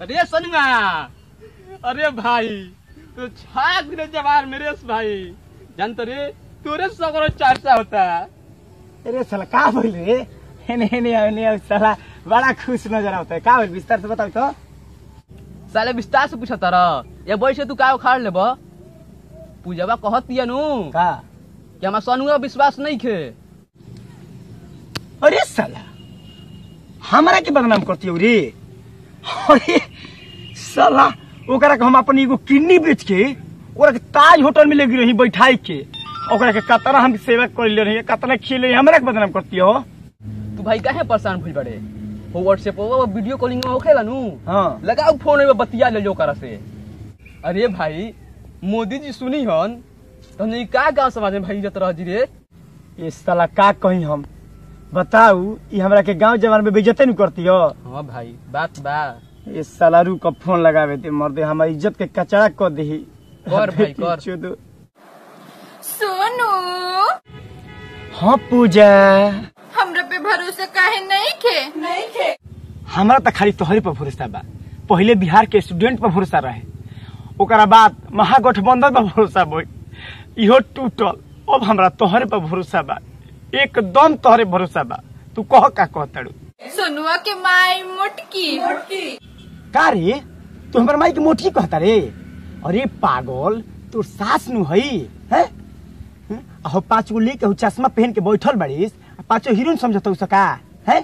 अरे सनुआ अरे भाई तो छाक दिले जवान मेरे भाई। जानते रे तोरे सगरो चर्चा होता। अरे साला का बोल? हेने हेने हेने साला बड़ा खुश नज़र आता है। का बोल विस्तार से बताओ तो। साले विस्तार से पूछा तारा या बैसे तू का उखाड़ लेब? पूजवा कहत दिया नु। का? कि हमार सनुआ विश्वास नहीं खे। अरे साला हमारा के बदनाम करती हो रे। अरे साला ओकरा के हम अपन एगो किडनी बेच के ओकरा के ताज होटल में लेके रही बैठाई के ओकरा के कतना हम सेवा कर ले रही कतना खिले हमरा के बदनाम करती हो? तू भाई काहे परेशान भइल बड़े? हो व्हाट्सएप पर वीडियो कॉलिंग में होखेला नु हाँ। लगाओ फ़ोन में बतिया ले लो करा से। अरे भाई मोदी जी सुनी हन तने का गाँव समाज में भाई जत रह जी रे? ये साला का कही हम? बताऊ ये हमरा के गाँव जवान में बेइज्जती नु करती हो हाँ भाई बात बा। ये साला रू का फ़ोन लगावे ते मर्दे हमारी इज़्ज़त के कचरा कर दे। कर भाई, कर। सोनू। हाँ पूजा। हमरा पे भरोसा काहे नहीं खे? नहीं खे। हमारा तो खाली तोहरे पर भरोसा बा। पहले बिहार के स्टूडेंट पर भरोसा रहे। ओकरा बाद महागठबंधन पर भरोसा बोई इहो टूटल। अब हमरा तोहरे पर भरोसा बा। एकदम तोहरे भरोसा बा। तू कह का कहताड़ू? सोनुआ के माई मोटकी। मोटकी। का रे? तू हमर माई के मोटी कहता रे? अरे पागल तोर सास नु हई हैं? हैं? अहो पाँच गो लेके चश्मा पहन के बैठल बाड़ीस आ पाँचो हीरोइन समझत सका है?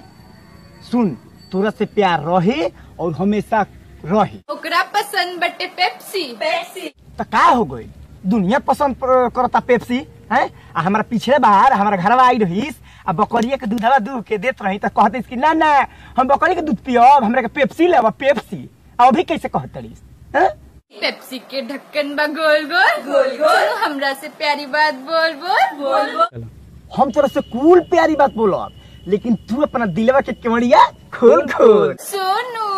सुन तोरा से प्यार रहे और हमेशा रहे। ओकरा पसंद बटे पेप्सी। पेप्सी। तो का हो गई? दुनिया पसंद करता पेप्सी? है? आ हमारा पिछले बार हमारा घरवा आई रहीस आ बकरिया के दूधवा दूध के देत रही तो कहते कि ना ना हम बकरी के दूध पियब हमरा के पेप्सी लेब पेप्सी। अभी कैसे कहत रहीस पेप्सी के ढक्कन बा गोल गोल। गोल गोल। हमरा से प्यारी बात बोल बोल। बोल बोल। हम तोरा से कूल प्यारी बात बोलब लेकिन तू अपना दिलवा के केवड़िया खोल खोल। सोनू।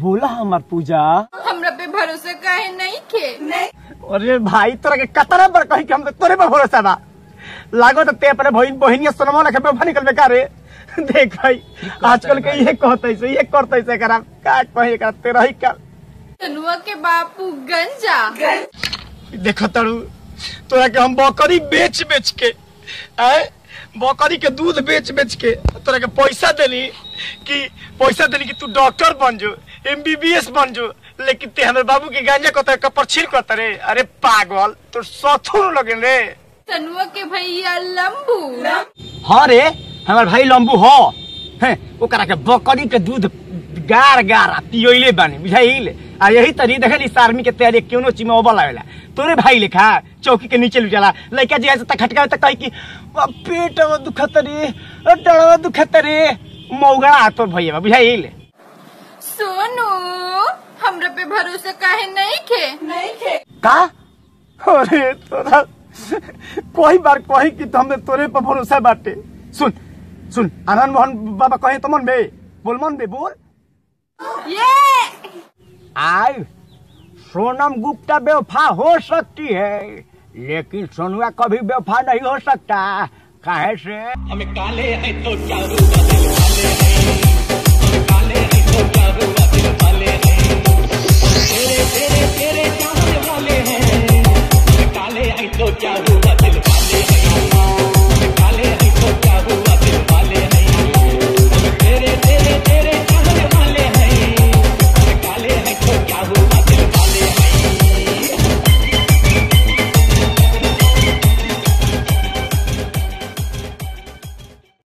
बोला हमार पूजा। हमरा पे भरोसा काहे नहीं खे अरे भाई तोरा के कतरा पर कही कि हम तो तोरे पर भरोसा बा। लागो तो ते अपने बहन बहनिया सोनमा ना खेपे निकल बेकार रे। देख भाई आजकल के ये कहते से ये करते से करा का कहे करा तेरा ही का सोनुआ के बापू गंजा। देखो तड़ू तोरा के हम बकरी बेच बेच के आए? बकरी के दूध बेच बेच के तोरा के पैसा देनी कि पैसा देनी कि तू डॉक्टर बन जो एमबीबीएस बन जो लेकिन ते हमरे बाबू के गांजा को कपर छील करता रे अरे पागल तो सथुर लगे रे। सोनुआ के भैया लंबू। हाँ रे हमार भाई लंबू हो। हैं ओकरा के बकरी के दूध गार गार आ पियोइले बानी बुझाइल? आ यही तरी देखली आर्मी के तैयारी क्यों चीज़ में ओबल आवेला तोरे भाई लिखा चौकी के नीचे लुचाला लड़का जी ऐसे तक खटकावे तक कही कि पेट दुखत रे डड़वा दुखत रे। मौगा तो भैया बुझाइल? सोनू हमरे पे भरोसा काहे नहीं खे नहीं खे का अरे तोरा कोई बार कोई कि हमने तोरे पे भरोसा बाटे सुन सुन आनंद मोहन बाबा कहे तमन बे बोल मन बे बोल ये आई सोनम गुप्ता बेवफा हो सकती है लेकिन सोनुआ कभी बेवफा नहीं हो सकता काहे से हम काले हैं तो चारू बदल वाले हैं हम काले हैं तो चारू बदल वाले Hey, hey.